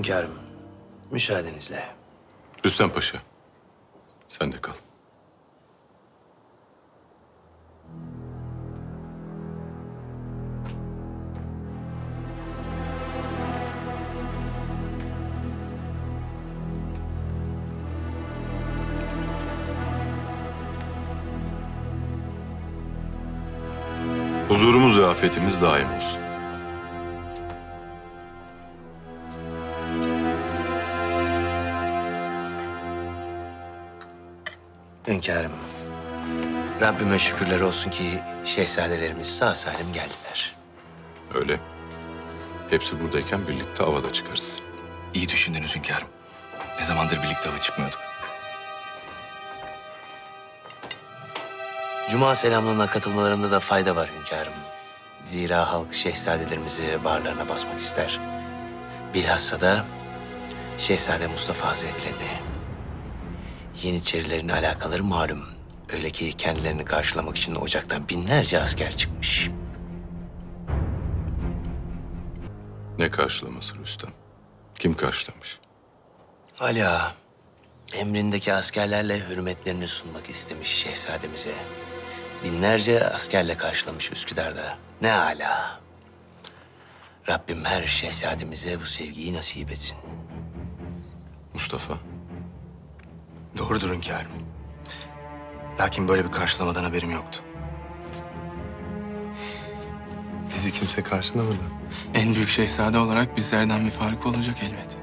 Hünkârım, müsaadenizle. Rüstem Paşa, sen de kal. Huzurumuz ve afetimiz daim olsun. Hünkârım, Rabbime şükürler olsun ki şehzadelerimiz sağ salim geldiler. Öyle. Hepsi buradayken birlikte avada çıkarız. İyi düşündünüz hünkârım. Ne zamandır birlikte hava çıkmıyorduk. Cuma selamlığına katılmalarında da fayda var hünkârım. Zira halk şehzadelerimizi bağırlarına basmak ister. Bilhassa da Şehzade Mustafa Hazretlerini. Yeniçerilerin alakaları malum. Öyle ki kendilerini karşılamak için ocaktan binlerce asker çıkmış. Ne karşılaması Rüstem? Kim karşılamış? Hala emrindeki askerlerle hürmetlerini sunmak istemiş şehzademize. Binlerce askerle karşılamış Üsküdar'da. Ne ala. Rabbim her şehzademize bu sevgiyi nasip etsin. Mustafa. Doğrudur hünkârım. Lakin böyle bir karşılamadan haberim yoktu. Bizi kimse karşılamadı. En büyük şehzade olarak bizlerden bir fark olacak elbet.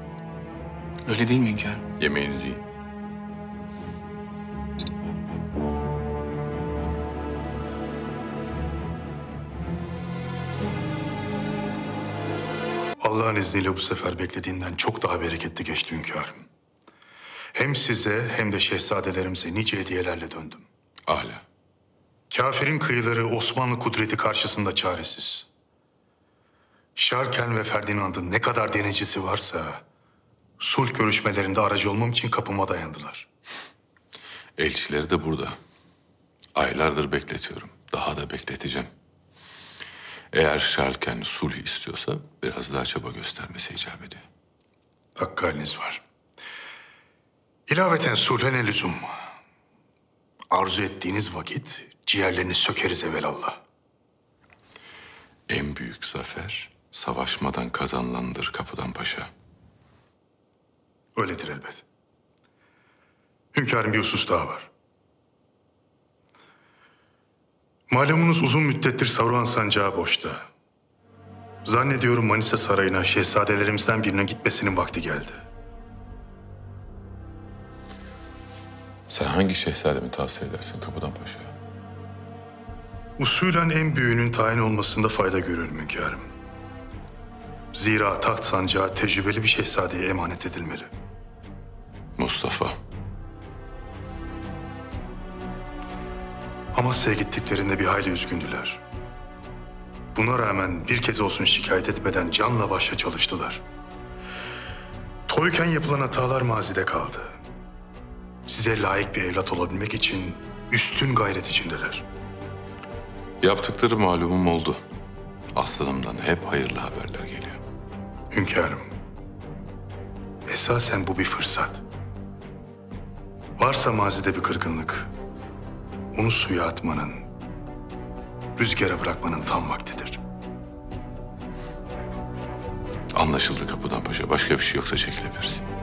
Öyle değil mi hünkârım? Yemeğinizi yiyin. Allah'ın izniyle bu sefer beklediğinden çok daha bereketli geçti hünkârım. Hem size hem de şehzadelerimize nice hediyelerle döndüm. Âlâ. Kafirin kıyıları Osmanlı kudreti karşısında çaresiz. Şarken ve Ferdinand'ın ne kadar denecisi varsa... ...sulh görüşmelerinde aracı olmam için kapıma dayandılar. Elçileri de burada. Aylardır bekletiyorum. Daha da bekleteceğim. Eğer Şarken sulh istiyorsa biraz daha çaba göstermesi icap ediyor. Hakkı haliniz var. İlaveten sulhe ne lüzum? Arzu ettiğiniz vakit ciğerlerini sökeriz evelallah. En büyük zafer savaşmadan kazanılandır Kapıdan Paşa. Öyledir elbet. Hünkârım bir husus daha var. Malumunuz uzun müddettir Saruhan sancağı boşta. Zannediyorum Manisa Sarayı'na şehzadelerimizden birinin gitmesinin vakti geldi. Sen hangi şehzademi tavsiye edersin Kapıdan Paşa? Usulen en büyüğünün tayin olmasında fayda görüyorum hünkârım. Zira taht sancağı tecrübeli bir şehzadeye emanet edilmeli. Mustafa. Amasya'ya gittiklerinde bir hayli üzgündüler. Buna rağmen bir kez olsun şikayet etmeden canla başla çalıştılar. Toyken yapılan hatalar mazide kaldı. Size layık bir evlat olabilmek için üstün gayret içindeler. Yaptıkları malumum oldu. Aslanımdan hep hayırlı haberler geliyor. Hünkârım, esasen bu bir fırsat. Varsa mazide bir kırgınlık, onu suya atmanın, rüzgara bırakmanın tam vaktidir. Anlaşıldı Kapıdan Paşa. Başka bir şey yoksa çekilebilirsin.